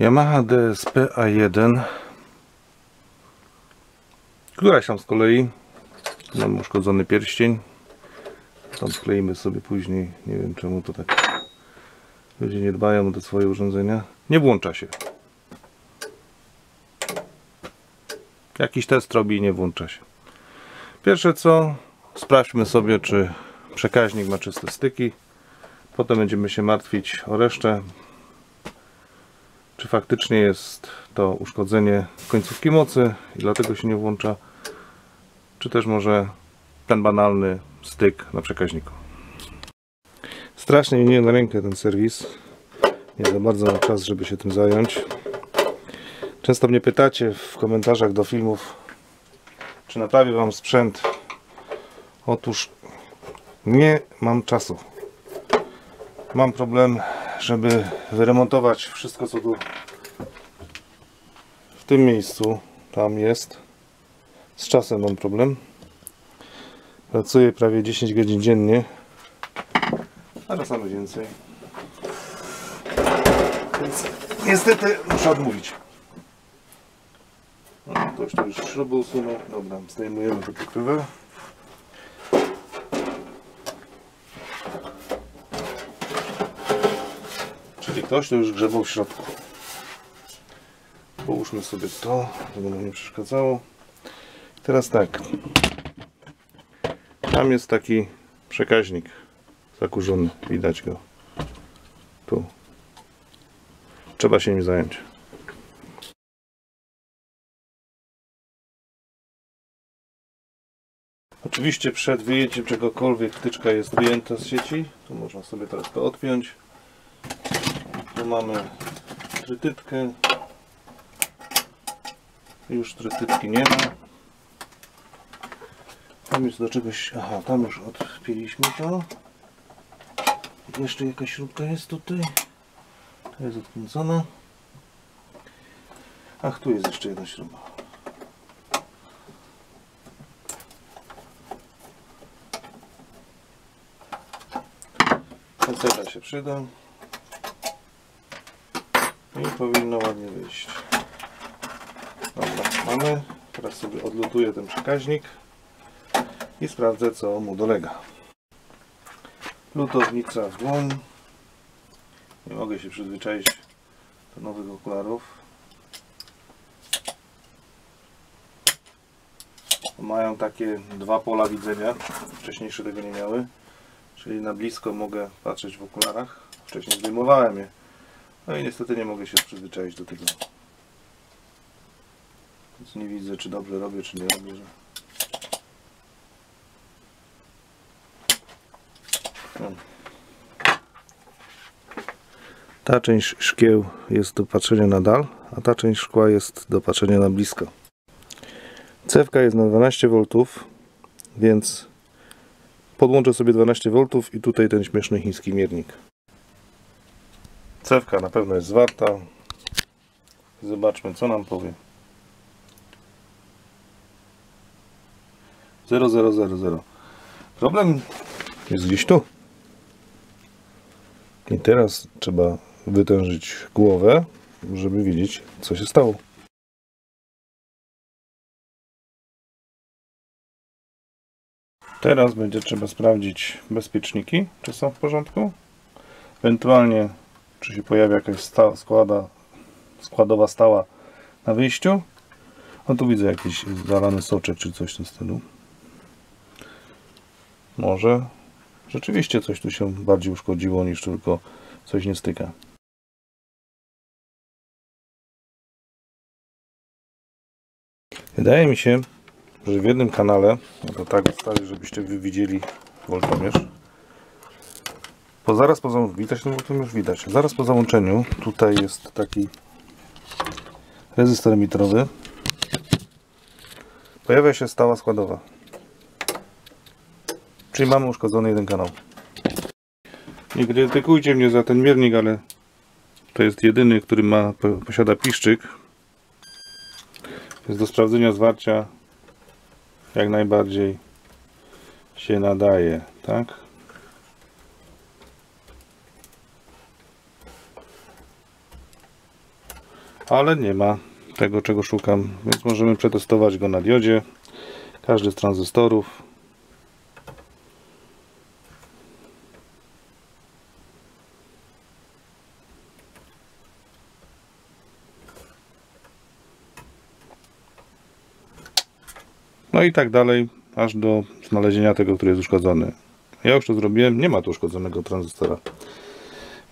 Yamaha DSP A1 Któraś tam z kolei. Mam uszkodzony pierścień. Tam wkleimy sobie później. Nie wiem czemu to tak Ludzie nie dbają o te swoje urządzenia. Nie włącza się. Jakiś test robi i nie włącza się. Pierwsze co? Sprawdźmy sobie czy przekaźnik ma czyste styki. Potem będziemy się martwić o resztę czy faktycznie jest to uszkodzenie końcówki mocy i dlatego się nie włącza, czy też może ten banalny styk na przekaźniku. Strasznie nie na rękę ten serwis. Nie za bardzo mam czas, żeby się tym zająć. Często mnie pytacie w komentarzach do filmów, czy naprawię Wam sprzęt. Otóż nie mam czasu. Mam problem, żeby wyremontować wszystko, co tu w tym miejscu tam jest. Z czasem mam problem. Pracuję prawie 10 godzin dziennie, a czasami więcej. Więc niestety muszę odmówić. No, ktoś tu już śruby usunął. Dobra, zdejmujemy tę pokrywę. Czyli ktoś tu już grzebał w środku. Połóżmy sobie to, żeby nam nie przeszkadzało. Teraz tak. Tam jest taki przekaźnik zakurzony. Widać go. Tu. Trzeba się nim zająć. Oczywiście przed wyjęciem czegokolwiek wtyczka jest wyjęta z sieci. Tu można sobie teraz to odpiąć. Tu mamy trytytkę. Już trytytki nie ma. Tam jest do czegoś... Aha, tam już odpięliśmy to. Jeszcze jakaś śrubka jest tutaj. To jest odkręcona. Ach, tu jest jeszcze jedna śruba. Peceta się przyda. I powinno ładnie wyjść. Dobra, mamy. Teraz sobie odlutuję ten przekaźnik i sprawdzę co mu dolega. Lutownica w dłoń. Nie mogę się przyzwyczaić do nowych okularów. Mają takie dwa pola widzenia. Wcześniejsze tego nie miały. Czyli na blisko mogę patrzeć w okularach. Wcześniej zdejmowałem je. No i niestety nie mogę się przyzwyczaić do tego. Więc nie widzę, czy dobrze robię, czy nie robię. Że... Ta część szkieł jest do patrzenia na dal, a ta część szkła jest do patrzenia na blisko. Cewka jest na 12 V, więc podłączę sobie 12 V i tutaj ten śmieszny chiński miernik. Cewka na pewno jest zwarta. Zobaczmy co nam powie. 0000. Problem jest gdzieś tu. I teraz trzeba wytężyć głowę, żeby wiedzieć co się stało. Teraz będzie trzeba sprawdzić bezpieczniki, czy są w porządku. Ewentualnie, czy się pojawia jakaś sta składa, składowa stała na wyjściu. No tu widzę jakiś zalany soczek, czy coś w tym stylu. Może rzeczywiście coś tu się bardziej uszkodziło, niż tylko coś nie styka. Wydaje mi się, że w jednym kanale, no to tak ustawię, żebyście wy widzieli woltomierz. Po zaraz po załączeniu, widać ten woltomierz? Widać. Zaraz po załączeniu tutaj jest taki rezystor emitowy. Pojawia się stała składowa. Czyli mamy uszkodzony jeden kanał. Nie krytykujcie mnie za ten miernik, ale to jest jedyny, który ma, posiada piszczyk. Jest do sprawdzenia zwarcia jak najbardziej się nadaje, tak? Ale nie ma tego czego szukam, więc możemy przetestować go na diodzie. Każdy z tranzystorów. No i tak dalej, aż do znalezienia tego, który jest uszkodzony. Ja już to zrobiłem, nie ma tu uszkodzonego tranzystora,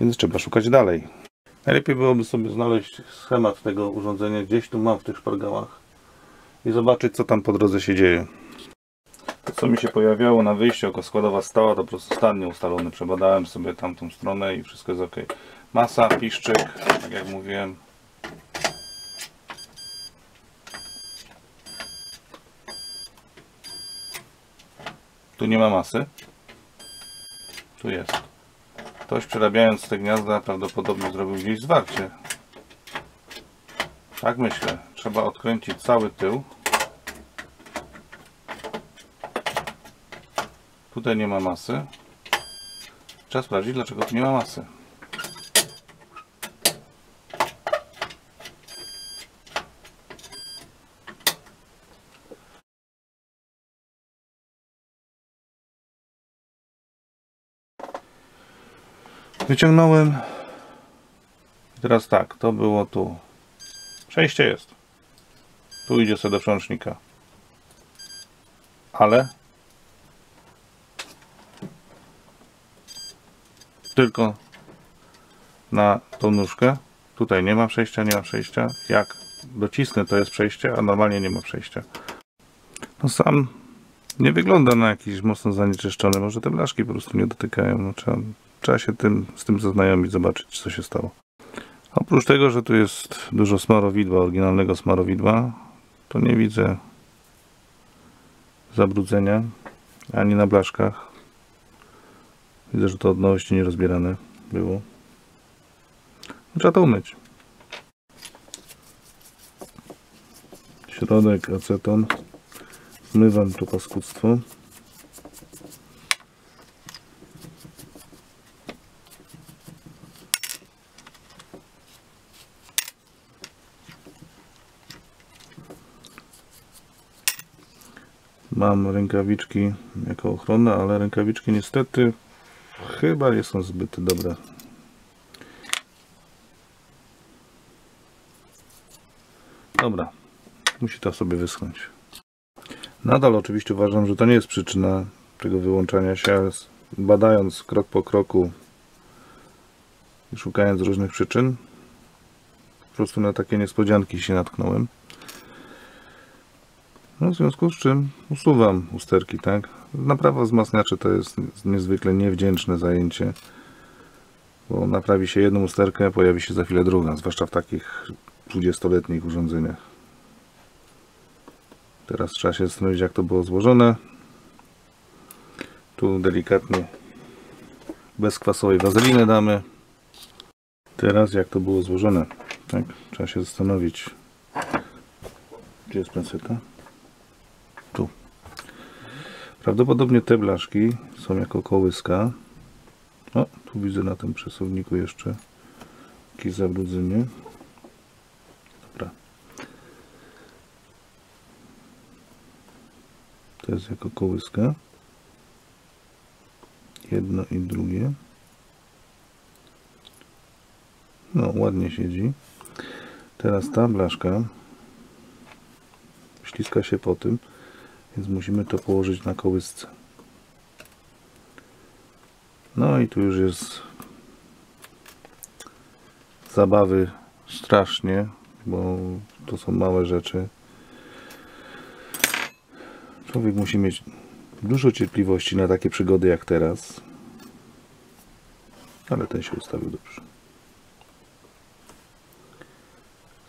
więc trzeba szukać dalej. Najlepiej byłoby sobie znaleźć schemat tego urządzenia, gdzieś tu mam w tych szpargałach i zobaczyć co tam po drodze się dzieje. To co mi się pojawiało na wyjściu jako składowa stała, to po prostu stan nieustalony. Przebadałem sobie tamtą stronę i wszystko jest ok. Masa, piszczyk, tak jak mówiłem. Tu nie ma masy. Tu jest. Ktoś przerabiając te gniazda prawdopodobnie zrobił gdzieś zwarcie. Tak myślę. Trzeba odkręcić cały tył. Tutaj nie ma masy. Trzeba sprawdzić, dlaczego tu nie ma masy. Wyciągnąłem. Teraz tak, to było tu. Przejście jest. Tu idzie sobie do przełącznika. Ale tylko na tą nóżkę. Tutaj nie ma przejścia, nie ma przejścia. Jak docisnę, to jest przejście, a normalnie nie ma przejścia. No sam nie wygląda na jakiś mocno zanieczyszczony. Może te blaszki po prostu nie dotykają. No, trzeba, trzeba się tym, z tym zaznajomić, zobaczyć, co się stało. Oprócz tego, że tu jest dużo smarowidła, oryginalnego smarowidła, to nie widzę zabrudzenia ani na blaszkach. Widzę, że to od nowości nierozbierane było. Trzeba to umyć. Środek, aceton. Zmywam to paskudztwo. Mam rękawiczki jako ochronę, ale rękawiczki niestety chyba nie są zbyt dobre. Dobra, musi to sobie wyschnąć. Nadal oczywiście uważam, że to nie jest przyczyna tego wyłączania się, badając krok po kroku i szukając różnych przyczyn, po prostu na takie niespodzianki się natknąłem. No, w związku z czym usuwam usterki, tak? Naprawa wzmacniaczy to jest niezwykle niewdzięczne zajęcie, bo naprawi się jedną usterkę, pojawi się za chwilę druga, zwłaszcza w takich 20-letnich urządzeniach. Teraz trzeba się zastanowić, jak to było złożone. Tu delikatnie bez kwasowej wazeliny damy. Teraz jak to było złożone, tak? Trzeba się zastanowić. Gdzie jest penseta? Tu. Prawdopodobnie te blaszki są jako kołyska. O, tu widzę na tym przesuwniku jeszcze jakieś zabrudzenie. Dobra. To jest jako kołyska. Jedno i drugie. No, ładnie siedzi. Teraz ta blaszka śliska się po tym, więc musimy to położyć na kołysce. No i tu już jest zabawy strasznie, bo to są małe rzeczy. Człowiek musi mieć dużo cierpliwości na takie przygody jak teraz. Ale ten się ustawił dobrze.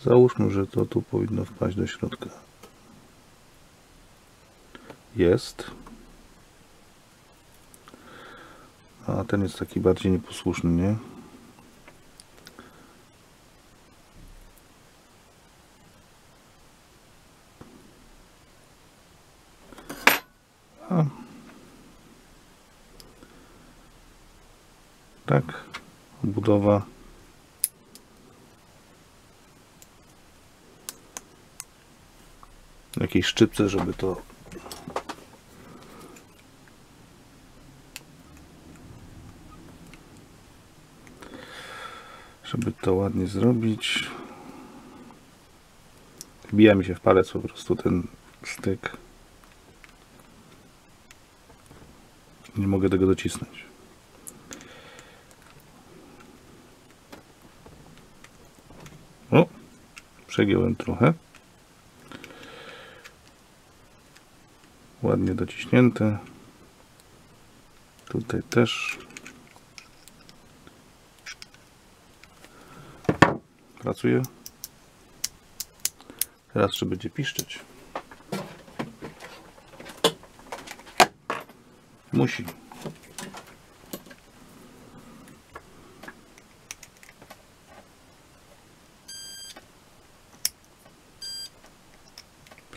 Załóżmy, że to tu powinno wpaść do środka. Jest. A ten jest taki bardziej nieposłuszny, nie? Tak, budowa jakiejś szczypce, żeby to żeby to ładnie zrobić. Wbija mi się w palec po prostu ten styk. Nie mogę tego docisnąć. O przegiąłem trochę. Ładnie dociśnięte. Tutaj też pracuje. Teraz trzeba będzie piszczeć. Musi.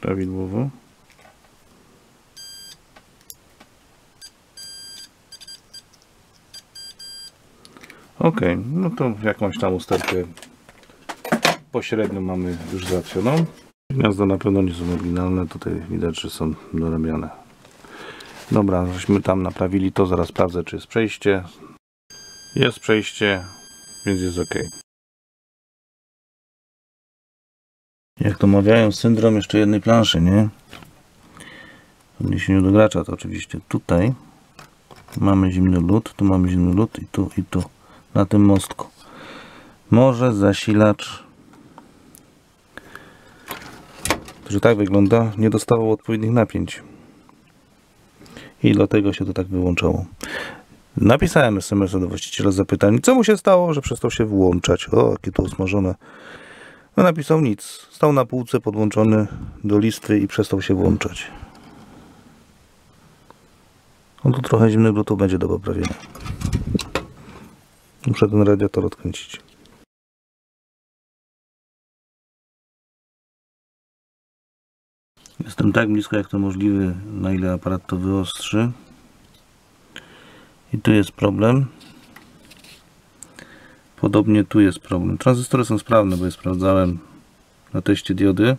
Prawidłowo. Ok, no to jakąś tam usterkę pośrednio mamy już załatwioną. Gniazda na pewno nie są oryginalne, tutaj widać, że są dorabiane. Dobra, żeśmy tam naprawili to, zaraz sprawdzę, czy jest przejście. Jest przejście, więc jest ok. Jak to mawiają, syndrom jeszcze jednej planszy, nie? W odniesieniu do gracza to oczywiście tutaj mamy zimny lód, tu mamy zimny lód i tu, i tu, na tym mostku. Może zasilacz, że tak wygląda, nie dostawał odpowiednich napięć. I dlatego się to tak wyłączało. Napisałem SMS do właściciela z zapytaniem, co mu się stało, że przestał się włączać. O, jakie to usmażone. No napisał nic. Stał na półce podłączony do listwy i przestał się włączać. No tu trochę zimnego to będzie do poprawienia. Muszę ten radiator odkręcić. Jestem tak blisko jak to możliwe, na ile aparat to wyostrzy. I tu jest problem. Podobnie tu jest problem. Tranzystory są sprawne, bo je sprawdzałem na teście diody.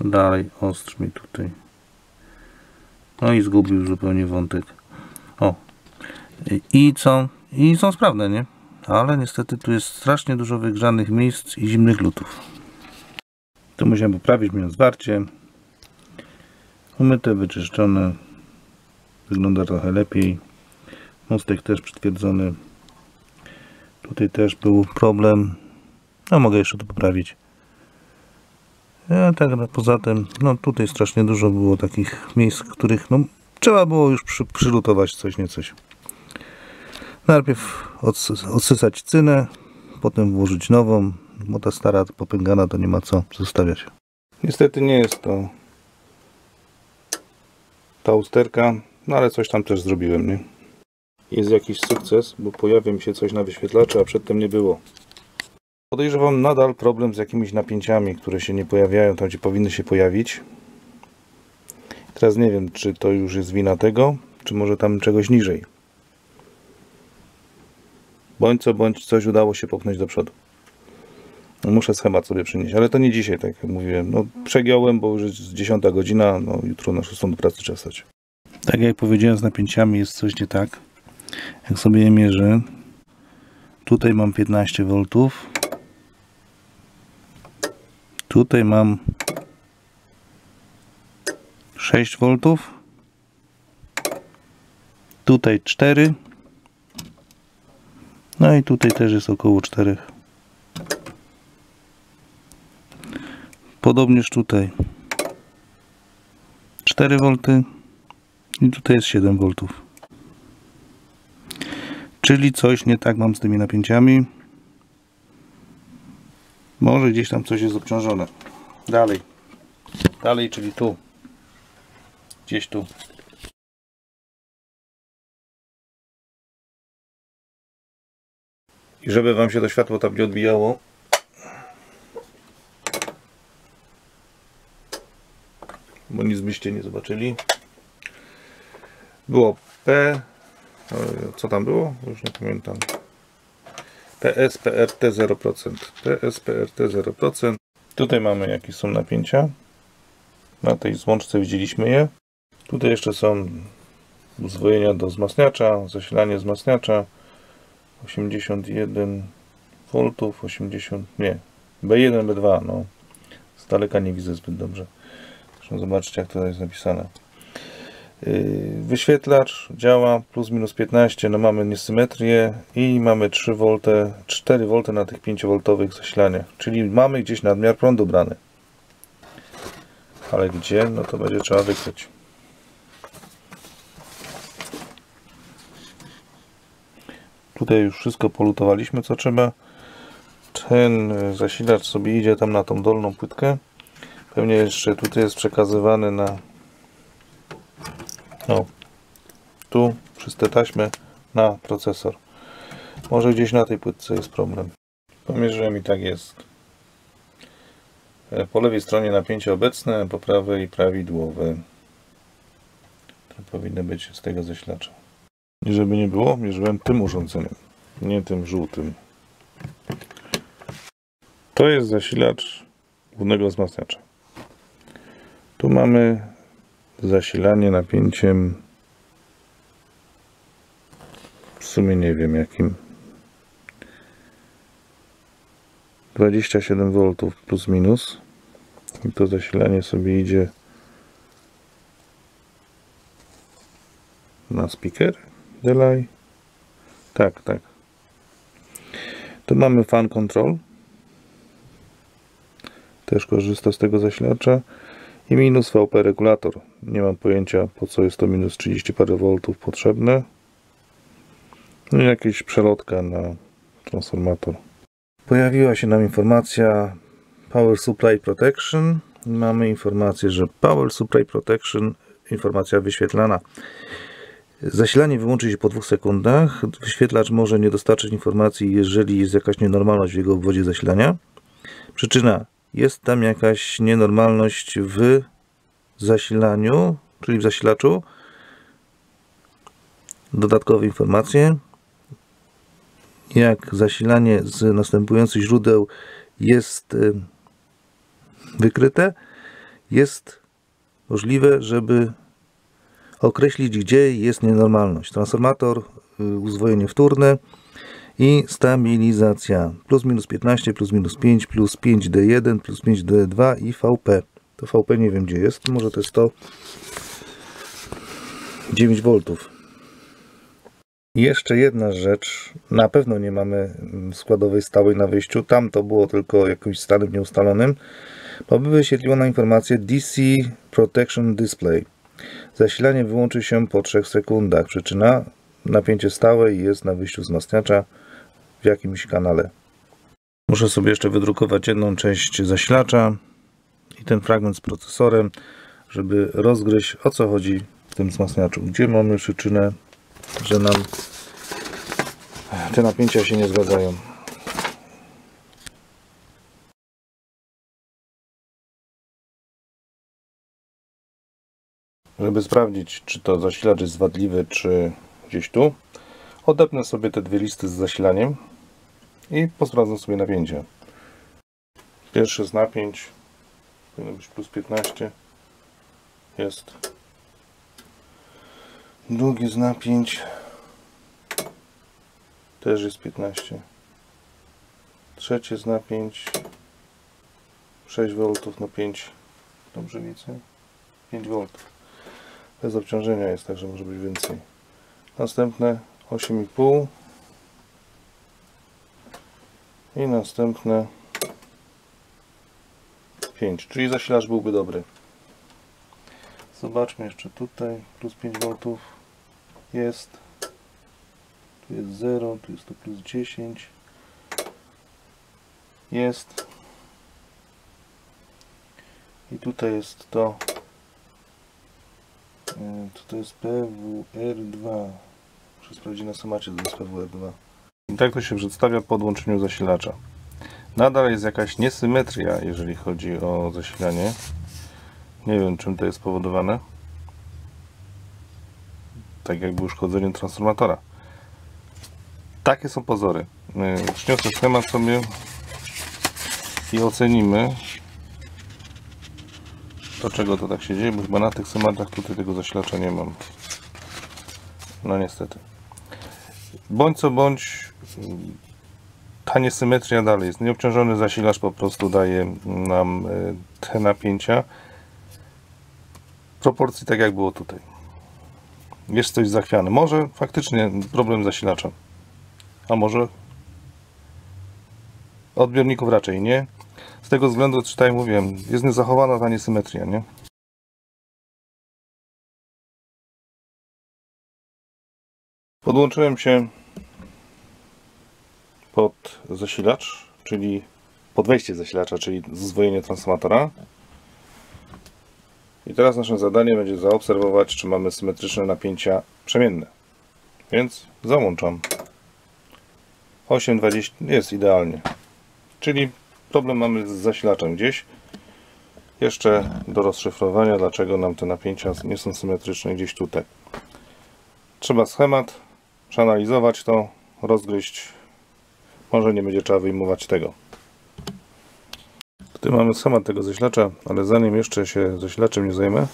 Dalej ostrz mi tutaj. No i zgubił zupełnie wątek. O. I co? I są sprawne, nie? Ale niestety tu jest strasznie dużo wygrzanych miejsc i zimnych lutów. Tu musiałem poprawić, miałem zwarcie. Umyte, wyczyszczone. Wygląda trochę lepiej. Mostek też przytwierdzony. Tutaj też był problem. No mogę jeszcze to poprawić. Ja, tak, no, poza tym, no tutaj strasznie dużo było takich miejsc, w których no, trzeba było już przy, przylutować coś nie coś. Najpierw odsysać cynę, potem włożyć nową, bo ta stara popęgana to nie ma co zostawiać. Niestety nie jest to ta usterka, no ale coś tam też zrobiłem, nie? Jest jakiś sukces, bo pojawia mi się coś na wyświetlaczu, a przedtem nie było. Podejrzewam nadal problem z jakimiś napięciami, które się nie pojawiają tam, gdzie powinny się pojawić. Teraz nie wiem, czy to już jest wina tego, czy może tam czegoś niżej. Bądź co bądź coś udało się popchnąć do przodu. Muszę schemat sobie przynieść, ale to nie dzisiaj, tak jak mówiłem. No, przegiąłem, bo już jest 10 godzina, no jutro na 6 do pracy trzeba stać. Tak jak powiedziałem, z napięciami jest coś nie tak. Jak sobie je mierzę, tutaj mam 15 V, tutaj mam 6 V, tutaj 4 no i tutaj też jest około 4 podobnież tutaj. 4V i tutaj jest 7V czyli coś nie tak mam z tymi napięciami. Może gdzieś tam coś jest obciążone. Dalej. Dalej czyli tu. Gdzieś tu. I żeby wam się to światło tam nie odbijało bo nic byście nie zobaczyli było P co tam było? Już nie pamiętam. PS, PRT 0%. PS, PRT 0%. Tutaj mamy jakie są napięcia. Na tej złączce widzieliśmy je. Tutaj jeszcze są uzwojenia do wzmacniacza, zasilanie wzmacniacza 81 V, 80, nie, B1, B2, no z daleka nie widzę zbyt dobrze. Zobaczcie jak to jest napisane. Yy, Wyświetlacz działa plus minus 15, no mamy niesymetrię i mamy 3 V, 4 V na tych 5 V zasilaniach, czyli mamy gdzieś nadmiar prądu brany. Ale gdzie? No to będzie trzeba wykryć. Tutaj już wszystko polutowaliśmy co trzeba. Ten zasilacz sobie idzie tam na tą dolną płytkę. Pewnie jeszcze tutaj jest przekazywany na no, tu przez te taśmy na procesor. Może gdzieś na tej płytce jest problem. Pomierzyłem i tak jest. E, Po lewej stronie napięcie obecne, po prawej prawidłowe. To powinno być z tego zasilacza. I żeby nie było, mierzyłem tym urządzeniem, nie tym żółtym. To jest zasilacz głównego wzmacniacza. Tu mamy zasilanie napięciem. W sumie nie wiem jakim. 27 V plus minus. I to zasilanie sobie idzie na speaker delay. Tak, tak. Tu mamy fan control. Też korzysta z tego zasilacza i minus VP regulator. Nie mam pojęcia po co jest to minus 30 parę voltów potrzebne. No i jakieś przelotka na transformator. Pojawiła się nam informacja Power Supply Protection. Mamy informację, że Power Supply Protection informacja wyświetlana. Zasilanie wyłączy się po dwóch sekundach. Wyświetlacz może nie dostarczyć informacji, jeżeli jest jakaś nienormalność w jego obwodzie zasilania. Przyczyna jest tam jakaś nienormalność w zasilaniu, czyli w zasilaczu. Dodatkowe informacje. Jak zasilanie z następujących źródeł jest y, wykryte, jest możliwe, żeby określić, gdzie jest nienormalność. Transformator, y, uzwojenie wtórne i stabilizacja. Plus minus 15, plus minus 5, plus 5D1, plus 5D2 i VP. To VP nie wiem gdzie jest, może to jest to 9 V. Jeszcze jedna rzecz, na pewno nie mamy mm, składowej stałej na wyjściu, tam to było tylko jakimś stanem nieustalonym, bo by wyświetliło na informację DC Protection Display. Zasilanie wyłączy się po 3 sekundach. Przyczyna napięcie stałe jest na wyjściu wzmacniacza w jakimś kanale. Muszę sobie jeszcze wydrukować jedną część zasilacza i ten fragment z procesorem, żeby rozgryźć o co chodzi w tym wzmacniaczu. Gdzie mamy przyczynę, że nam te napięcia się nie zgadzają. Żeby sprawdzić, czy to zasilacz jest wadliwy, czy gdzieś tu, odepnę sobie te dwie listy z zasilaniem i posprawdzę sobie napięcie. Pierwszy z napięć powinno być plus 15 jest. Drugi z napięć też jest 15 trzecie z napięć 6 V na 5 dobrze widzę? 5 V bez obciążenia jest, także może być więcej. Następne 8,5 i następne 5, czyli zasilacz byłby dobry. Zobaczmy jeszcze tutaj, plus 5 V jest, tu jest 0, tu jest to plus 10, jest. I tutaj jest to. To, to jest PWR2. Muszę sprawdzić na somacie, to jest PWR2. I tak to się przedstawia po odłączeniu zasilacza. Nadal jest jakaś niesymetria, jeżeli chodzi o zasilanie. Nie wiem, czym to jest spowodowane. Tak jakby uszkodzenie transformatora. Takie są pozory. Przyniosę schemat sobie i ocenimy Dlaczego to tak się dzieje? Bo chyba na tych symetrach tutaj tego zasilacza nie mam. No niestety. Bądź co bądź ta niesymetria dalej jest. Nieobciążony zasilacz po prostu daje nam e, te napięcia proporcji tak jak było tutaj. Jest coś zachwiane. Może faktycznie problem zasilacza. A może odbiorników raczej nie. Z tego względu, czy jak mówiłem, jest niezachowana ta niesymetria, nie? Podłączyłem się pod zasilacz, czyli pod wejście zasilacza, czyli zwojenie transformatora. I teraz naszym zadaniem będzie zaobserwować, czy mamy symetryczne napięcia przemienne. Więc załączam. 8,20 jest idealnie. Czyli problem mamy z zasilaczem gdzieś. Jeszcze do rozszyfrowania, dlaczego nam te napięcia nie są symetryczne gdzieś tutaj. Trzeba schemat, przeanalizować to, rozgryźć. Może nie będzie trzeba wyjmować tego. Tutaj mamy schemat tego zasilacza, ale zanim jeszcze się zasilaczem nie zajmę,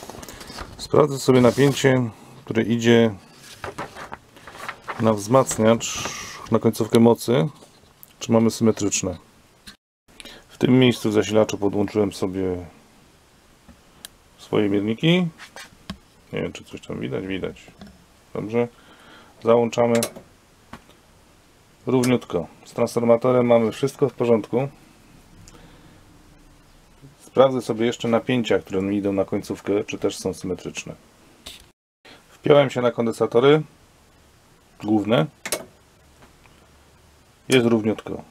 sprawdzę sobie napięcie, które idzie na wzmacniacz, na końcówkę mocy, czy mamy symetryczne. W tym miejscu w zasilaczu podłączyłem sobie swoje mierniki. Nie wiem, czy coś tam widać. Widać. Dobrze. Załączamy równiutko. Z transformatorem mamy wszystko w porządku. Sprawdzę sobie jeszcze napięcia, które mi idą na końcówkę, czy też są symetryczne. Wpiąłem się na kondensatory główne. Jest równiutko.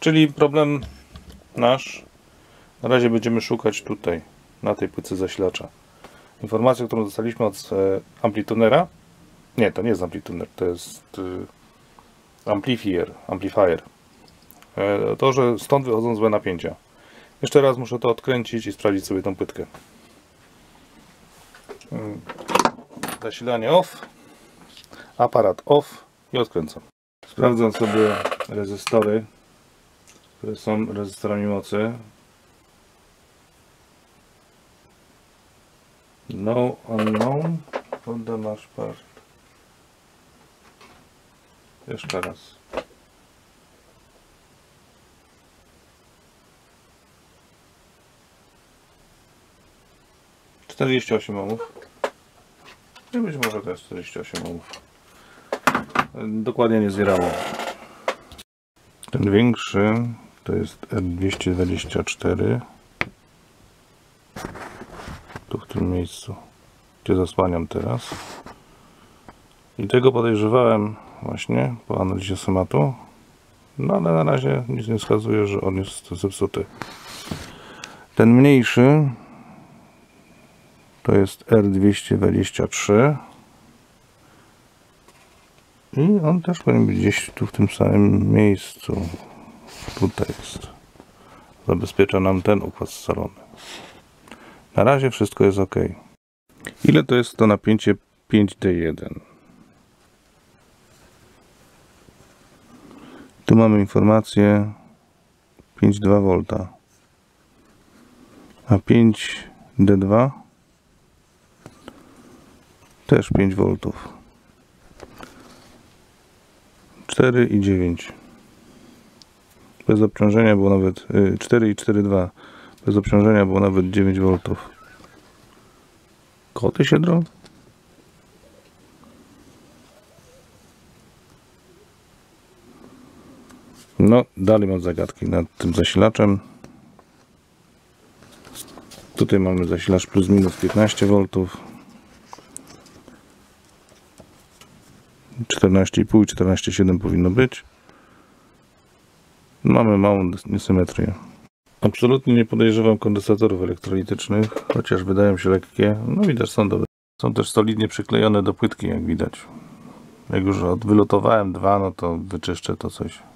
Czyli problem nasz na razie będziemy szukać tutaj, na tej płytce zasilacza. Informację, którą dostaliśmy od e, amplitunera. Nie, to nie jest amplituner, to jest e, amplifier. amplifier. E, to, że stąd wychodzą złe napięcia. Jeszcze raz muszę to odkręcić i sprawdzić sobie tą płytkę. Mm. Zasilanie off, aparat off i odkręcam. Sprawdzam sobie rezystory, które są rezystorami mocy. No unknown the masz part. Jeszcze raz. Czterdzieści osiem ohmów. I być może to jest 48 ohmów. Dokładnie nie zbierało. Ten większy to jest R224 tu w tym miejscu gdzie zasłaniam teraz i tego podejrzewałem właśnie po analizie schematu no ale na razie nic nie wskazuje, że on jest zepsuty ten mniejszy to jest R223 i on też powinien być gdzieś tu w tym samym miejscu. Tutaj jest. Zabezpiecza nam ten układ scalony. Na razie wszystko jest ok. Ile to jest to napięcie 5D1? Tu mamy informację 5,2 V. A 5D2 też 5 V. 4 i 9 bez obciążenia było nawet 4 y, i 4,2 bez obciążenia było nawet 9 V koty się drą? No dalej mam zagadki nad tym zasilaczem tutaj mamy zasilacz plus minus 15 V 14,5 14,7 powinno być. Mamy małą niesymetrię. Absolutnie nie podejrzewam kondensatorów elektrolitycznych, chociaż wydają się lekkie. No widać, są dobre. Są też solidnie przyklejone do płytki, jak widać. Jak już odwylotowałem dwa, no to wyczyszczę to coś.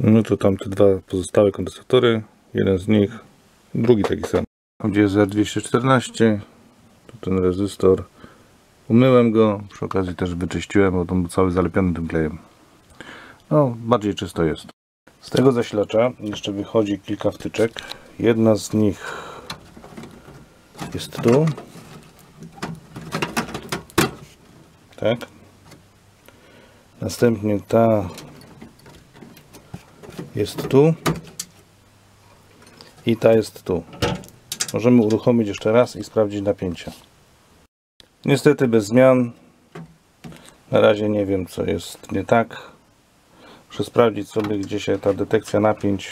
No to tam te dwa pozostałe kondensatory. Jeden z nich, drugi taki sam. Gdzie jest R214, to ten rezystor Umyłem go, przy okazji też wyczyściłem, bo on był cały zalepiony tym klejem. No, bardziej czysto jest. Z tego zasilacza jeszcze wychodzi kilka wtyczek. Jedna z nich jest tu. Tak. Następnie ta jest tu. I ta jest tu. Możemy uruchomić jeszcze raz i sprawdzić napięcia. Niestety bez zmian. Na razie nie wiem co jest nie tak. Muszę sprawdzić sobie gdzie się ta detekcja napięć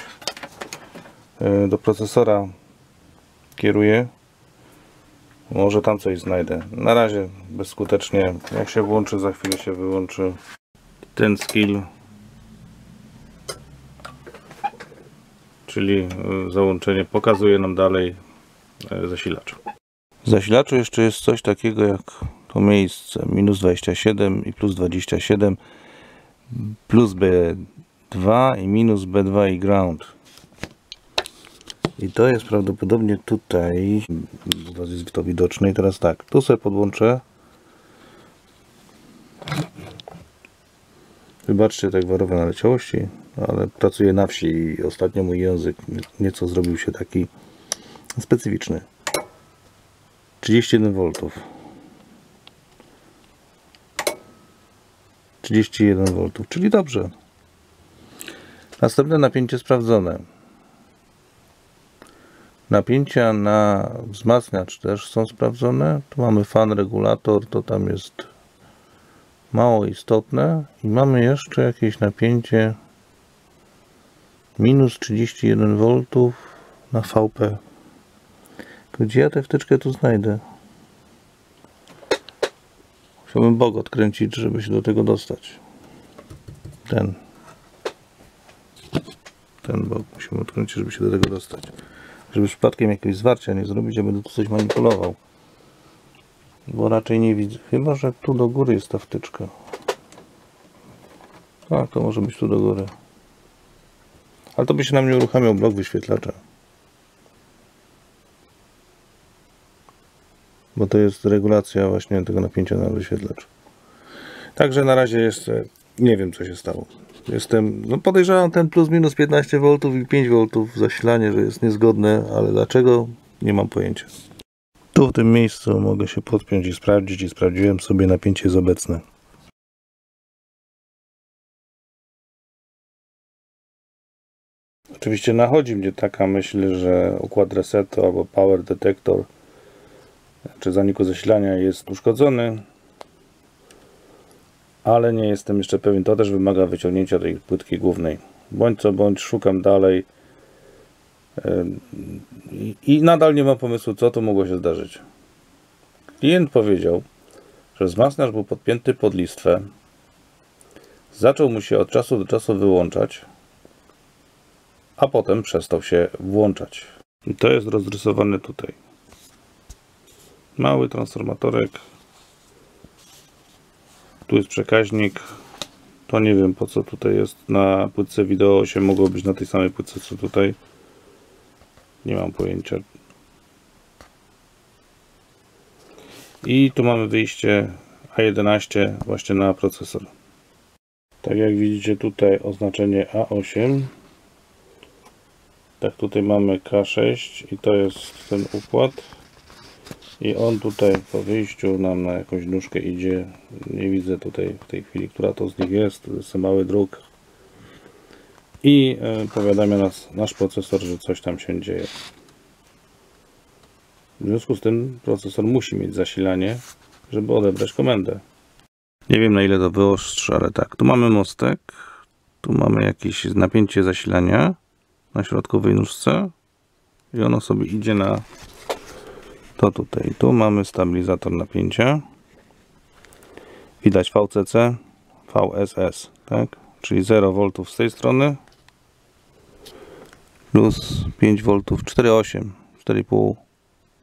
y, do procesora kieruje. Może tam coś znajdę. Na razie bezskutecznie. Jak się włączy, za chwilę się wyłączy ten skill. Czyli y, załączenie pokazuje nam dalej y, zasilacz. W zasilaczu jeszcze jest coś takiego jak to miejsce minus 27 i plus 27 plus B2 i minus B2 i ground. I to jest prawdopodobnie tutaj. Was jest to widoczne. I teraz tak, tu sobie podłączę. Wybaczcie tak warowe naleciałości, ale pracuję na wsi i ostatnio mój język nieco zrobił się taki specyficzny. 31 V. 31 V, czyli dobrze. Następne napięcie sprawdzone. Napięcia na wzmacniacz też są sprawdzone. Tu mamy fan regulator, to tam jest mało istotne. I mamy jeszcze jakieś napięcie minus 31 V na VP. Gdzie ja tę wtyczkę tu znajdę? Musiałbym bok odkręcić, żeby się do tego dostać. Ten. Ten bok musimy odkręcić, żeby się do tego dostać. Żeby przypadkiem jakiegoś zwarcia nie zrobić, ja będę tu coś manipulował. Bo raczej nie widzę. Chyba, że tu do góry jest ta wtyczka. Tak, to może być tu do góry. Ale to by się nam nie uruchamiał blok wyświetlacza. Bo to jest regulacja właśnie tego napięcia na wyświetlacz. Także na razie jeszcze nie wiem co się stało. Jestem, no podejrzewam ten plus minus 15 V i 5 V zasilanie, że jest niezgodne, ale dlaczego nie mam pojęcia. Tu w tym miejscu mogę się podpiąć i sprawdzić i sprawdziłem sobie napięcie jest obecne. Oczywiście nachodzi mnie taka myśl, że układ resetu albo power detector czy zaniku zasilania jest uszkodzony, ale nie jestem jeszcze pewien. To też wymaga wyciągnięcia tej płytki głównej. Bądź co bądź szukam dalej i nadal nie mam pomysłu, co to mogło się zdarzyć. Klient powiedział, że wzmacniacz był podpięty pod listwę, zaczął mu się od czasu do czasu wyłączać, a potem przestał się włączać. I to jest rozrysowane tutaj. Mały transformatorek. Tu jest przekaźnik. To nie wiem po co tutaj jest. Na płytce wideo się mogło być na tej samej płytce co tutaj. Nie mam pojęcia. I tu mamy wyjście A11 właśnie na procesor. Tak jak widzicie tutaj oznaczenie A8. Tak tutaj mamy K6 i to jest ten układ. I on tutaj po wyjściu nam na jakąś nóżkę idzie. Nie widzę tutaj w tej chwili, która to z nich jest. To jest mały druk. I e, powiadamia nas nasz procesor, że coś tam się dzieje. W związku z tym procesor musi mieć zasilanie, żeby odebrać komendę. Nie wiem na ile to wyostrzy, ale tak. Tu mamy mostek. Tu mamy jakieś napięcie zasilania na środkowej nóżce. I ono sobie idzie na to tutaj. Tu mamy stabilizator napięcia. Widać VCC, VSS, tak? Czyli 0 V z tej strony plus 5 V, 4,8, 4,5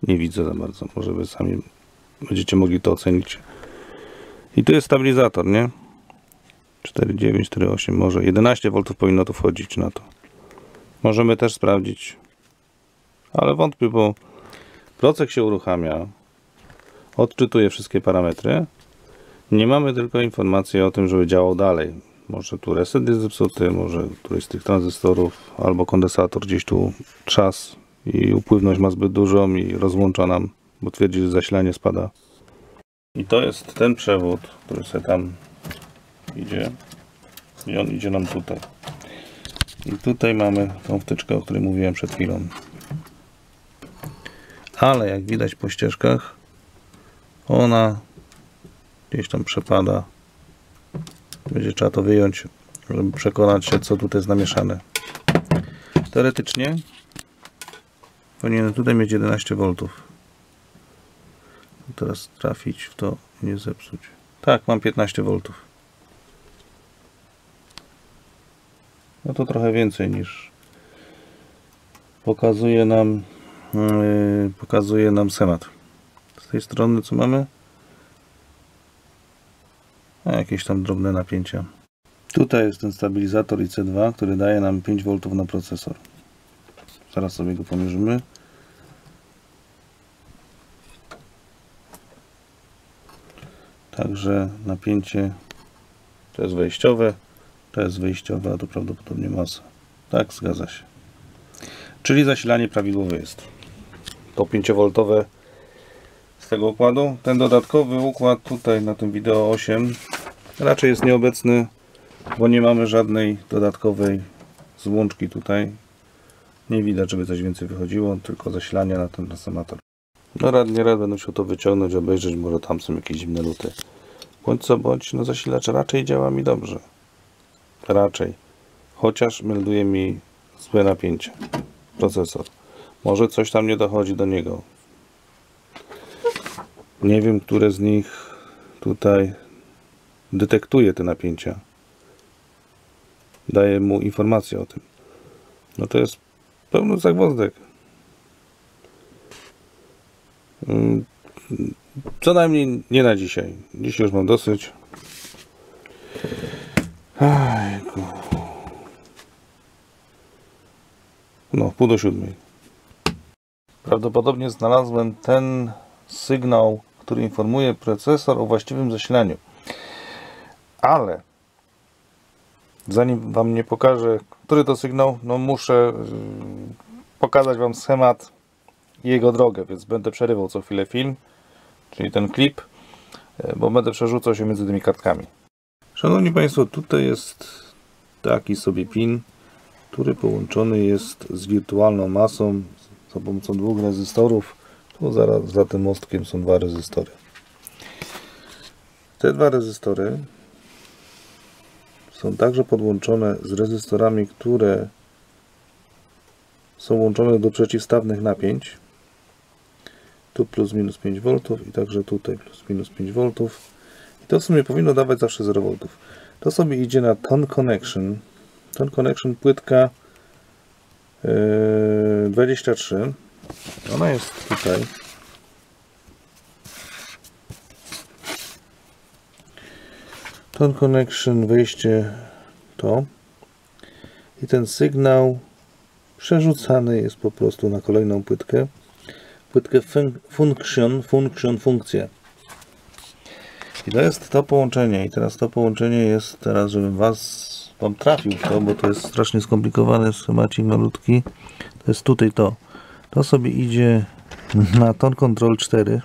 nie widzę za bardzo, może wy sami będziecie mogli to ocenić. I tu jest stabilizator, nie? 4,9, 4,8, może 11 V powinno tu wchodzić na to. Możemy też sprawdzić, ale wątpię, bo Procek się uruchamia, odczytuje wszystkie parametry. Nie mamy tylko informacji o tym, żeby działał dalej. Może tu reset jest zepsuty, może któryś z tych tranzystorów albo kondensator gdzieś tu czas i upływność ma zbyt dużą i rozłącza nam bo twierdzi, że zasilanie spada. I to jest ten przewód, który sobie tam idzie. I on idzie nam tutaj. I tutaj mamy tą wtyczkę, o której mówiłem przed chwilą. Ale jak widać po ścieżkach, ona gdzieś tam przepada. Będzie trzeba to wyjąć, żeby przekonać się, co tutaj jest namieszane. Teoretycznie powinien tutaj mieć 11 V. Teraz trafić w to nie zepsuć. Tak, mam 15 V. No to trochę więcej niż pokazuje nam yy, pokazuje nam schemat. Z tej strony co mamy? A, jakieś tam drobne napięcia. Tutaj jest ten stabilizator IC2, który daje nam 5 V na procesor. Zaraz sobie go pomierzymy. Także napięcie to jest wejściowe, to jest wyjściowe, a to prawdopodobnie masa. Tak, zgadza się. Czyli zasilanie prawidłowe jest. To 5V z tego układu. Ten dodatkowy układ tutaj na tym wideo 8 raczej jest nieobecny, bo nie mamy żadnej dodatkowej złączki tutaj. Nie widać, żeby coś więcej wychodziło, tylko zasilanie na ten transformator. No rad nie rad będę musiał to wyciągnąć, obejrzeć, może tam są jakieś zimne luty. Bądź co bądź, no zasilacz raczej działa mi dobrze. Raczej. Chociaż melduje mi złe napięcie. Procesor. Może coś tam nie dochodzi do niego. Nie wiem, które z nich tutaj detektuje te napięcia. Daje mu informację o tym. No to jest pełno zagwozdek. Mm, Co najmniej nie na dzisiaj. Dzisiaj już mam dosyć. Ajku. No, pół do siódmej. Prawdopodobnie znalazłem ten sygnał, który informuje procesor o właściwym zasilaniu. Ale zanim Wam nie pokażę, który to sygnał, no muszę yy, pokazać Wam schemat jego drogę, więc będę przerywał co chwilę film, czyli ten klip, yy, bo będę przerzucał się między tymi kartkami. Szanowni Państwo, tutaj jest taki sobie pin, który połączony jest z wirtualną masą za pomocą dwóch rezystorów. Tu zaraz za tym mostkiem są dwa rezystory. Te dwa rezystory są także podłączone z rezystorami, które są łączone do przeciwstawnych napięć. Tu plus minus 5 V i także tutaj plus minus 5 V. I to w sumie powinno dawać zawsze 0 V. To sobie idzie na Tone Connection. Tone Connection płytka yy, 23. Ona jest tutaj. Tone Connection, wejście to. I ten sygnał przerzucany jest po prostu na kolejną płytkę. Płytkę fun- function, function, funkcję. I to jest to połączenie. I teraz to połączenie jest teraz, żebym was wam trafił w to, bo to jest strasznie skomplikowany schemacik malutki. To jest tutaj to. To sobie idzie na ton control 4.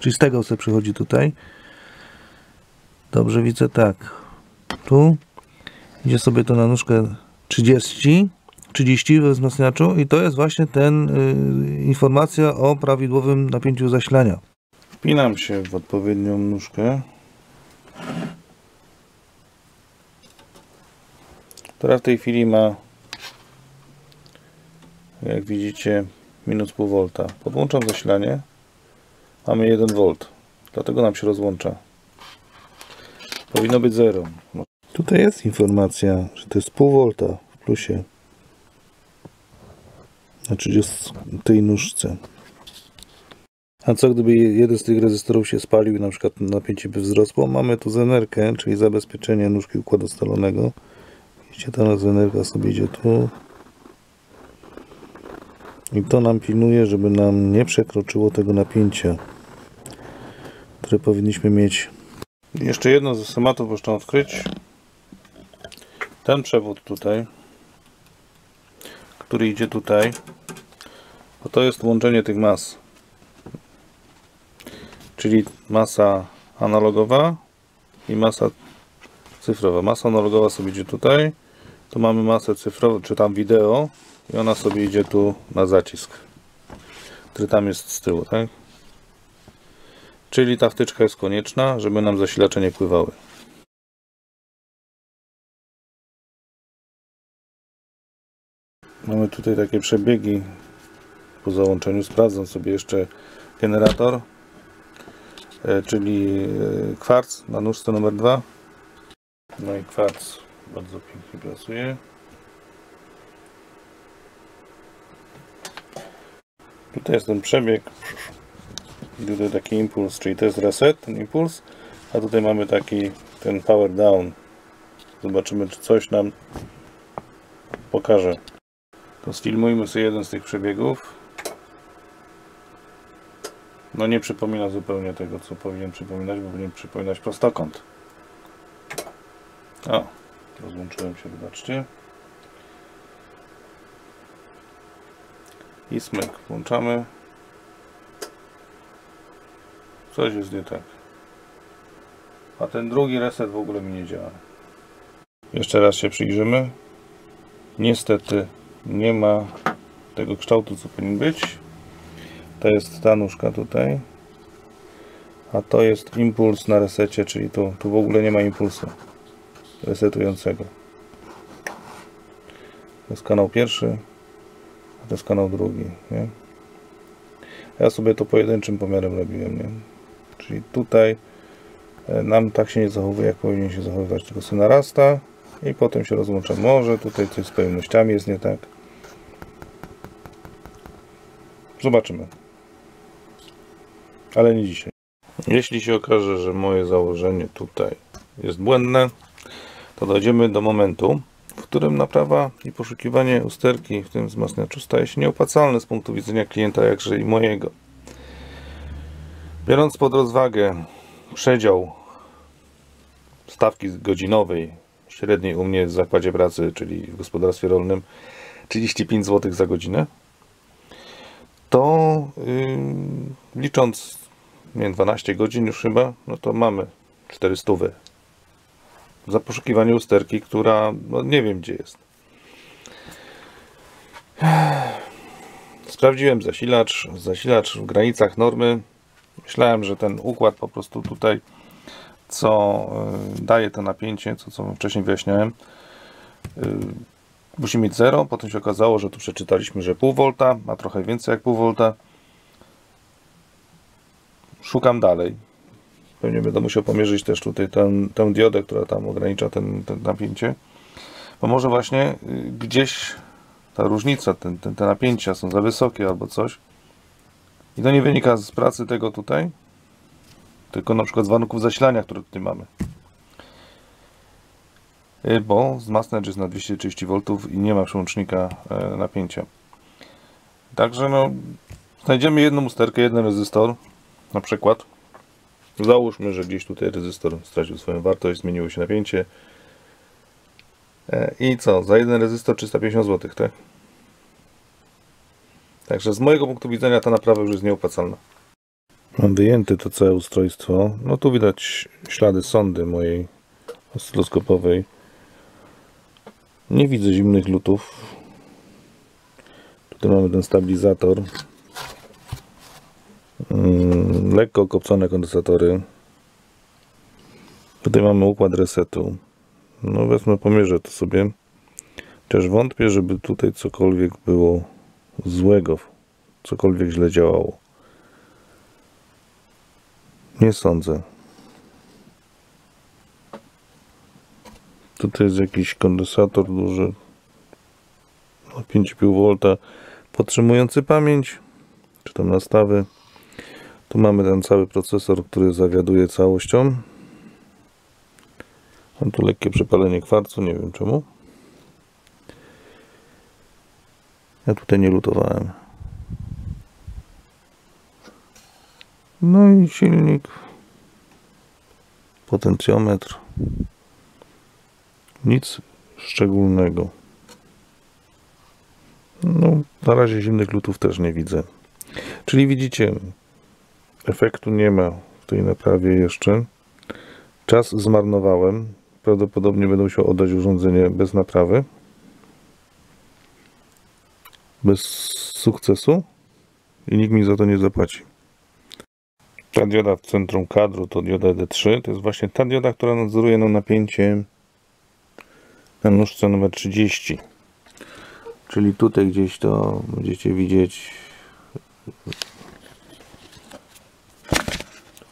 Czyli z tego sobie przychodzi tutaj. Dobrze widzę tak. Tu idzie sobie to na nóżkę 30. 30 we wzmacniaczu i to jest właśnie ten y, informacja o prawidłowym napięciu zasilania. Wpinam się w odpowiednią nóżkę. Która w tej chwili ma, jak widzicie, minus pół volta. Podłączam zasilanie. Mamy 1 V. Dlatego nam się rozłącza. Powinno być 0. Tutaj jest informacja, że to jest pół volta w plusie. Na 30 tej nóżce. A co gdyby jeden z tych rezystorów się spalił i na przykład napięcie by wzrosło? Mamy tu zenerkę, czyli zabezpieczenie nóżki układu scalonego. Widzicie, ta zenerka sobie idzie tu. I to nam pilnuje, żeby nam nie przekroczyło tego napięcia, które powinniśmy mieć. Jeszcze jedno ze schematów można odkryć. Ten przewód tutaj, który idzie tutaj, bo to jest łączenie tych mas. Czyli masa analogowa i masa cyfrowa. Masa analogowa sobie idzie tutaj, tu mamy masę cyfrową, czy tam wideo i ona sobie idzie tu na zacisk, który tam jest z tyłu, tak? Czyli ta wtyczka jest konieczna, żeby nam zasilacze nie pływały. Mamy tutaj takie przebiegi po załączeniu. Sprawdzam sobie jeszcze generator, czyli e, kwarc na nóżce numer 2. No i kwarc bardzo pięknie pracuje. Tutaj jest ten przebieg, tutaj taki impuls, czyli to jest reset, ten impuls, a tutaj mamy taki ten power down. Zobaczymy, czy coś nam pokaże. To sfilmujmy sobie jeden z tych przebiegów. No nie przypomina zupełnie tego, co powinien przypominać, bo powinien przypominać prostokąt. O, rozłączyłem się, wybaczcie. I smyk, włączamy. Coś jest nie tak. A ten drugi reset w ogóle mi nie działa. Jeszcze raz się przyjrzymy. Niestety nie ma tego kształtu, co powinien być. To jest ta nóżka tutaj. A to jest impuls na resecie, czyli tu, tu w ogóle nie ma impulsu resetującego. To jest kanał pierwszy, a to jest kanał drugi. Nie? Ja sobie to pojedynczym pomiarem robiłem. Nie? Czyli tutaj e, nam tak się nie zachowuje, jak powinien się zachowywać, tylko się narasta i potem się rozłącza. Może tutaj coś z pojemnościami jest nie tak. Zobaczymy. Ale nie dzisiaj. Jeśli się okaże, że moje założenie tutaj jest błędne, to dojdziemy do momentu, w którym naprawa i poszukiwanie usterki w tym wzmacniaczu staje się nieopłacalne z punktu widzenia klienta, jakże i mojego. Biorąc pod rozwagę przedział stawki godzinowej średniej u mnie w zakładzie pracy, czyli w gospodarstwie rolnym 35 zł za godzinę, to yy, licząc nie wiem, 12 godzin już chyba, no to mamy 400 za poszukiwanie usterki, która no nie wiem gdzie jest. Sprawdziłem zasilacz, zasilacz w granicach normy. Myślałem, że ten układ po prostu tutaj, co y, daje to napięcie, co, co wcześniej wyjaśniałem, y, musi mieć 0. Potem się okazało, że tu przeczytaliśmy, że pół volta, a trochę więcej jak pół volta. Szukam dalej. Pewnie będę musiał pomierzyć też tutaj tę, tę diodę, która tam ogranicza ten, ten napięcie. Bo może właśnie y, gdzieś ta różnica, ten, ten, te napięcia są za wysokie albo coś. I to nie wynika z pracy tego tutaj, tylko na przykład z warunków zasilania, które tutaj mamy. Y, bo z Massnet jest na 230 V i nie ma przełącznika e, napięcia. Także no, znajdziemy jedną usterkę, jeden rezystor, na przykład. Załóżmy, że gdzieś tutaj rezystor stracił swoją wartość, zmieniło się napięcie. E, I co? Za jeden rezystor 350 zł, tak? Także z mojego punktu widzenia ta naprawa już jest nieopłacalna. Mam wyjęte to całe ustrojstwo. No tu widać ślady sondy mojej oscyloskopowej. Nie widzę zimnych lutów. Tutaj mamy ten stabilizator. Mm, lekko kopcone kondensatory. Tutaj mamy układ resetu. No wezmę, pomierzę to sobie. Chociaż wątpię, żeby tutaj cokolwiek było złego, cokolwiek źle działało. Nie sądzę. Tutaj jest jakiś kondensator duży. 5,5 V podtrzymujący pamięć, czy tam nastawy. Tu mamy ten cały procesor, który zawiaduje całością. Mam tu lekkie przepalenie kwarcu, nie wiem czemu. Ja tutaj nie lutowałem. No i silnik, potencjometr. Nic szczególnego. No, na razie zimnych lutów też nie widzę. Czyli widzicie, efektu nie ma tutaj naprawię jeszcze. Czas zmarnowałem. Prawdopodobnie będę musiał oddać urządzenie bez naprawy. Bez sukcesu. I nikt mi za to nie zapłaci. Ta dioda w centrum kadru to dioda D3. To jest właśnie ta dioda, która nadzoruje nam napięcie na nóżce numer 30. Czyli tutaj gdzieś to będziecie widzieć w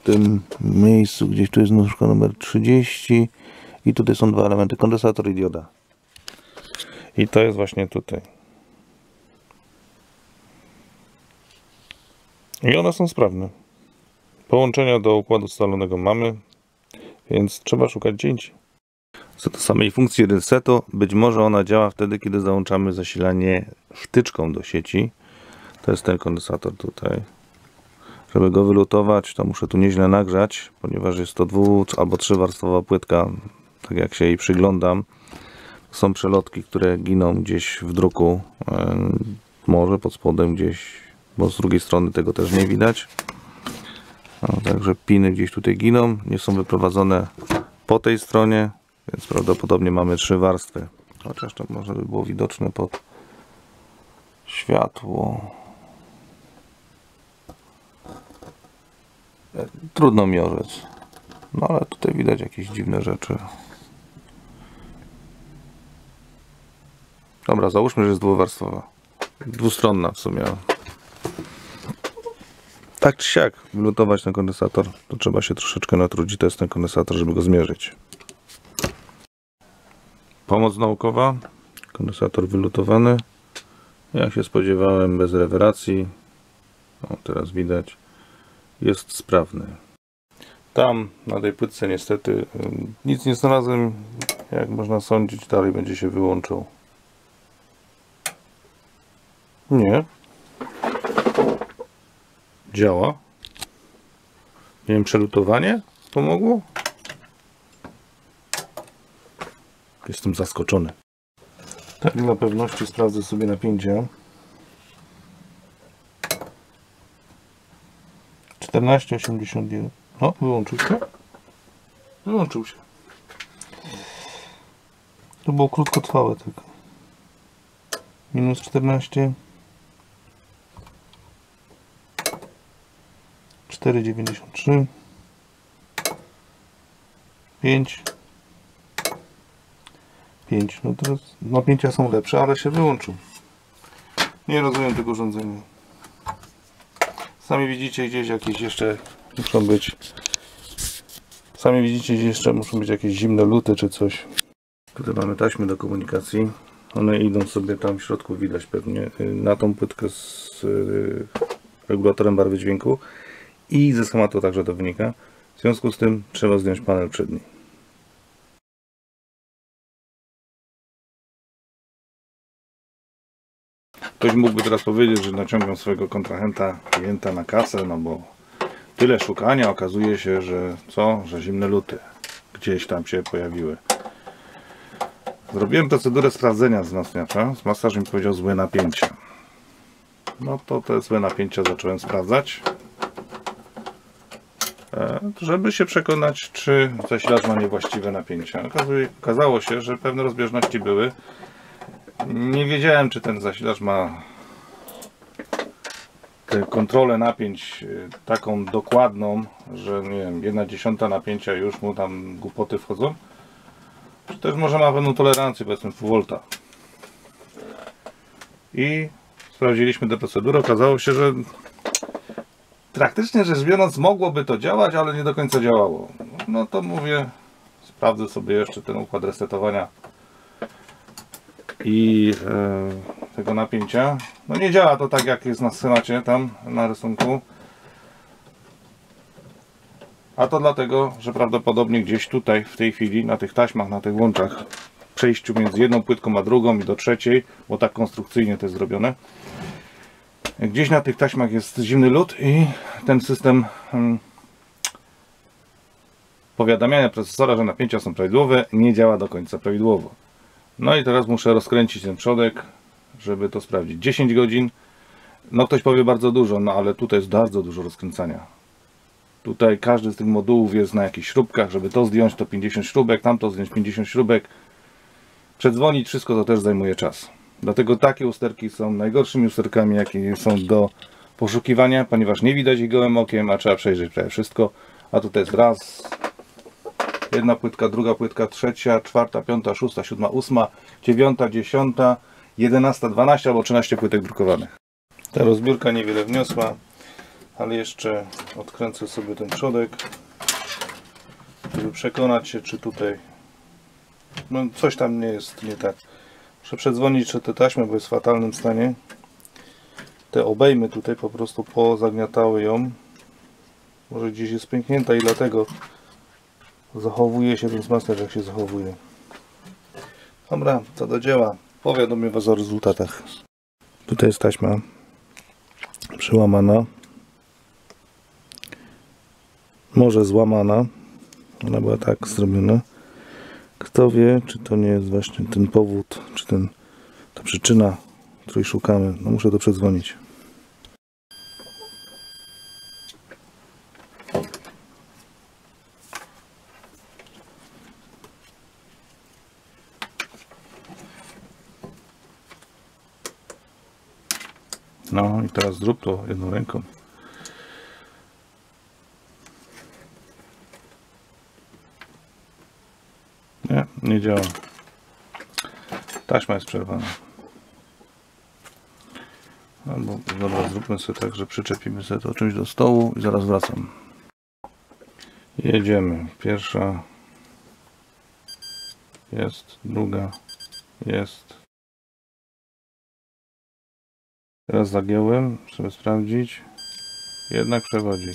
tym miejscu, gdzieś tu jest nóżka numer 30 i tutaj są dwa elementy, kondensator i dioda. I to jest właśnie tutaj. I one są sprawne. Połączenia do układu scalonego mamy, więc trzeba szukać indziej. Co do samej funkcji resetu, być może ona działa wtedy, kiedy załączamy zasilanie wtyczką do sieci. To jest ten kondensator tutaj. Żeby go wylutować, to muszę tu nieźle nagrzać, ponieważ jest to dwu albo trzywarstwowa płytka, tak jak się jej przyglądam. Są przelotki, które giną gdzieś w druku, em, może pod spodem gdzieś, bo z drugiej strony tego też nie widać. No, także piny gdzieś tutaj giną, nie są wyprowadzone po tej stronie, więc prawdopodobnie mamy trzy warstwy. Chociaż to może by było widoczne pod światło. Trudno mi orzec. No ale tutaj widać jakieś dziwne rzeczy. Dobra, załóżmy, że jest dwuwarstwowa. Dwustronna w sumie. Tak czy siak, wylutować ten kondensator, to trzeba się troszeczkę natrudzić. To jest ten kondensator, żeby go zmierzyć. Pomoc naukowa. Kondensator wylutowany. Jak się spodziewałem, bez rewelacji. O, teraz widać. Jest sprawny. Tam, na tej płytce niestety ym, nic nie znalazłem. Jak można sądzić, dalej będzie się wyłączał. Nie. Działa. Nie wiem, przelutowanie pomogło? Jestem zaskoczony. Tak, dla pewności sprawdzę sobie napięcia. 14,81. O, wyłączył się. Wyłączył się. To było krótkotrwałe tylko. Minus 14. 4,93. 5. 5. No teraz napięcia są lepsze, ale się wyłączył. Nie rozumiem tego urządzenia. Sami widzicie gdzieś jakieś jeszcze muszą być. Sami widzicie gdzieś jeszcze muszą być jakieś zimne luty czy coś. Tutaj mamy taśmy do komunikacji. One idą sobie tam w środku widać pewnie y, na tą płytkę z y, regulatorem barwy dźwięku i ze schematu także to wynika. W związku z tym trzeba zdjąć panel przedni. Ktoś mógłby teraz powiedzieć, że naciągam swojego kontrahenta, klienta na kasę, no bo tyle szukania, okazuje się, że co? Że zimne luty gdzieś tam się pojawiły. Zrobiłem procedurę sprawdzenia wzmacniacza. Wzmacniacz mi powiedział złe napięcia. No to te złe napięcia zacząłem sprawdzać. E, Żeby się przekonać, czy zasilacz ma niewłaściwe napięcia. Okazało się, że pewne rozbieżności były. Nie wiedziałem, czy ten zasilacz ma tę kontrolę napięć y, taką dokładną, że nie wiem, jedna dziesiąta napięcia już mu tam głupoty wchodzą. Czy też może ma pewną tolerancję, powiedzmy pół volta. I sprawdziliśmy tę procedurę. Okazało się, że praktycznie rzecz biorąc mogłoby to działać, ale nie do końca działało. No to mówię, sprawdzę sobie jeszcze ten układ resetowania i e, tego napięcia. No nie działa to tak jak jest na schemacie tam na rysunku. A to dlatego, że prawdopodobnie gdzieś tutaj w tej chwili na tych taśmach, na tych łączach przejściu między jedną płytką a drugą i do trzeciej, bo tak konstrukcyjnie to jest zrobione. Gdzieś na tych taśmach jest zimny lód i ten system hmm, powiadamiania procesora, że napięcia są prawidłowe, nie działa do końca prawidłowo. No i teraz muszę rozkręcić ten przodek, żeby to sprawdzić. 10 godzin. No ktoś powie bardzo dużo, no ale tutaj jest bardzo dużo rozkręcania. Tutaj każdy z tych modułów jest na jakichś śrubkach, żeby to zdjąć to 50 śrubek, tamto zdjąć 50 śrubek. Przedzwonić wszystko to też zajmuje czas. Dlatego takie usterki są najgorszymi usterkami, jakie są do poszukiwania, ponieważ nie widać ich gołym okiem, a trzeba przejrzeć prawie wszystko. A tutaj jest raz, jedna płytka, druga płytka, trzecia, czwarta, piąta, szósta, siódma, ósma, dziewiąta, dziesiąta, jedenasta, dwanaście albo 13 płytek drukowanych. Ta rozbiórka niewiele wniosła, ale jeszcze odkręcę sobie ten przodek, żeby przekonać się, czy tutaj no coś tam nie jest nie tak. Muszę przedzwonić, czy te taśmy, bo jest w fatalnym stanie. Te obejmy tutaj po prostu pozagniatały ją. Może gdzieś jest pęknięta i dlatego zachowuje się ten smaster jak się zachowuje. Dobra, co do dzieła. Powiadomię Was o rezultatach. Tutaj jest taśma przełamana. Może złamana. Ona była tak zrobiona. Kto wie, czy to nie jest właśnie ten powód, czy ten, ta przyczyna, której szukamy. No muszę to przedzwonić. No i teraz zrób to jedną ręką. Nie, nie działa. Taśma jest przerwana. Albo dobra, zróbmy sobie tak, że przyczepimy sobie to czymś do stołu i zaraz wracam. Jedziemy. Pierwsza jest, druga jest. Teraz zagiąłem, żeby sprawdzić. Jednak przewodzi.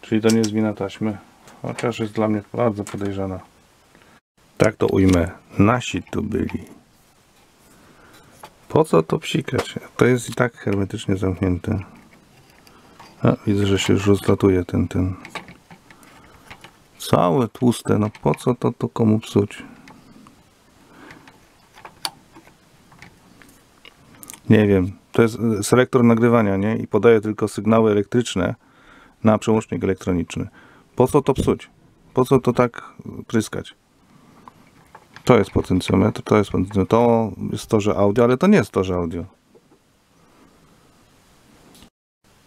Czyli to nie wina taśmy. Chociaż jest dla mnie bardzo podejrzana. Tak to ujmę. Nasi tu byli. Po co to psikać? To jest i tak hermetycznie zamknięte. A, widzę, że się już rozlatuje ten, ten. Całe tłuste. No po co to, to komu psuć? Nie wiem. To jest e, selektor nagrywania, nie? I podaje tylko sygnały elektryczne na przełącznik elektroniczny. Po co to psuć? Po co to tak pryskać? To jest potencjometr, to jest potencjometr, to jest torze audio, ale to nie jest torze audio.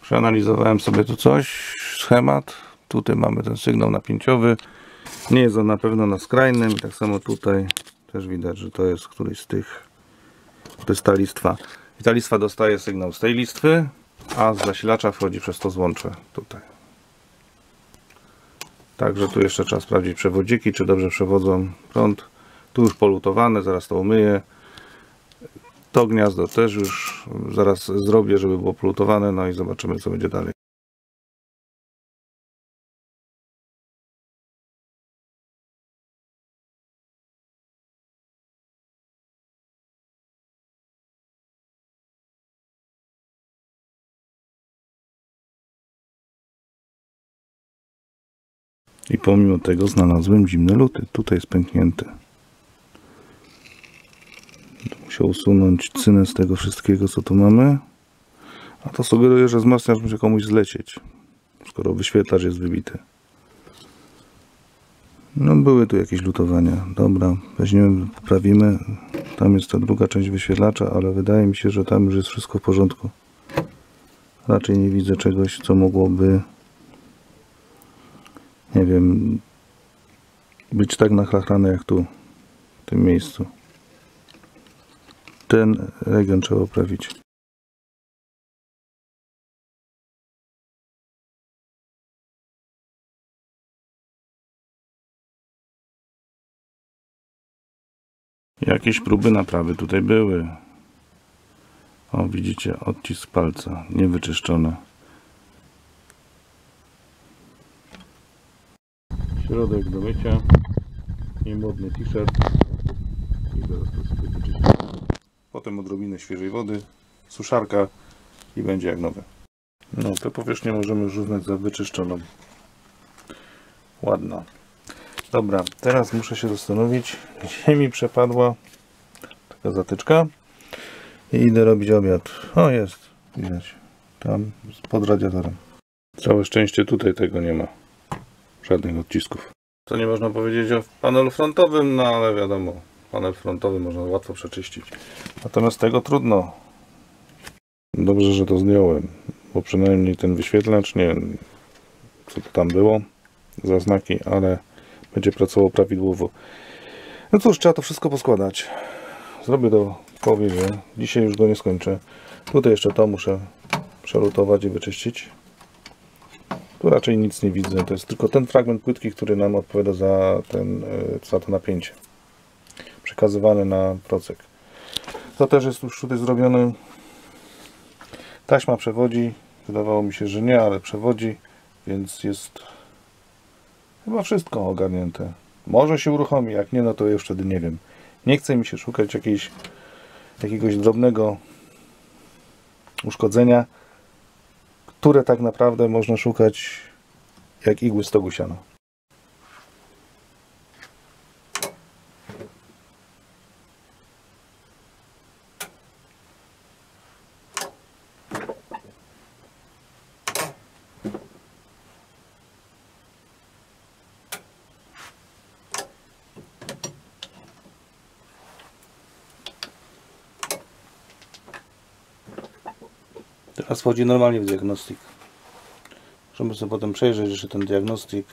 Przeanalizowałem sobie tu coś, schemat. Tutaj mamy ten sygnał napięciowy. Nie jest on na pewno na skrajnym. I tak samo tutaj też widać, że to jest któryś z tych. To jest ta listwa. I ta listwa dostaje sygnał z tej listwy, a z zasilacza wchodzi przez to złącze tutaj. Także tu jeszcze trzeba sprawdzić przewodziki, czy dobrze przewodzą prąd. Tu już polutowane, zaraz to umyję. To gniazdo też już zaraz zrobię, żeby było polutowane, no i zobaczymy co będzie dalej. I pomimo tego znalazłem zimne luty. Tutaj jest pęknięte. Musiał usunąć cynę z tego wszystkiego, co tu mamy. A to sugeruje, że wzmacniacz musi komuś zlecieć, skoro wyświetlacz jest wybity. No były tu jakieś lutowania. Dobra, weźmiemy, poprawimy. Tam jest ta druga część wyświetlacza, ale wydaje mi się, że tam już jest wszystko w porządku. Raczej nie widzę czegoś, co mogłoby nie wiem być tak nachlachrane jak tu w tym miejscu. Ten region trzeba poprawić. Jakieś próby naprawy tutaj były. O, widzicie, odcisk palca, niewyczyszczone. Środek do mycia, niemodny t-shirt i to sobie. Potem odrobinę świeżej wody, suszarka i będzie jak nowe. No, tę powierzchnię możemy już uznać za wyczyszczoną. Ładna. Dobra, teraz muszę się zastanowić, gdzie mi przepadła taka zatyczka. I idę robić obiad. O, jest. Widać. Tam, pod radiatorem. Całe szczęście tutaj tego nie ma. Żadnych odcisków. To nie można powiedzieć o panelu frontowym, no ale wiadomo, panel frontowy można łatwo przeczyścić. Natomiast tego trudno. Dobrze, że to zdjąłem, bo przynajmniej ten wyświetlacz, nie wiem co to tam było za znaki, ale będzie pracował prawidłowo. No cóż, trzeba to wszystko poskładać. Zrobię to w połowie. Dzisiaj już go nie skończę. Tutaj jeszcze to muszę przelutować i wyczyścić. Tu raczej nic nie widzę. To jest tylko ten fragment płytki, który nam odpowiada za, ten, e, za to napięcie. Przekazywany na procek. To też jest już tutaj zrobione. Taśma przewodzi. Wydawało mi się, że nie, ale przewodzi, więc jest chyba wszystko ogarnięte. Może się uruchomi, jak nie, no to już wtedy nie wiem. Nie chce mi się szukać jakiejś, jakiegoś drobnego uszkodzenia, które tak naprawdę można szukać jak igły stogu siana. Wchodzi normalnie w diagnostik. Możemy sobie potem przejrzeć jeszcze ten diagnostik.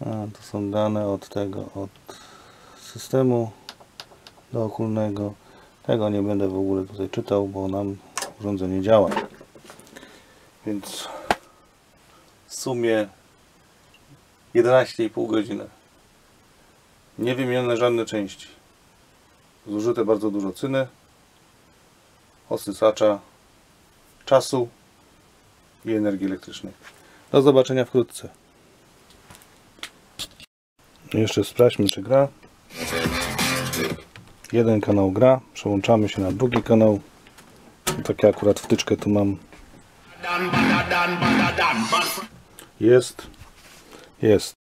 A, to są dane od tego, od systemu dookólnego. Tego nie będę w ogóle tutaj czytał, bo nam urządzenie działa. Więc w sumie 11,5 godziny. Nie wymienione żadne części. Zużyte bardzo dużo cyny, osysacza, czasu i energii elektrycznej. Do zobaczenia wkrótce. Jeszcze sprawdźmy, czy gra. Jeden kanał gra, przełączamy się na drugi kanał. Takie akurat wtyczkę tu mam. Jest. Jest.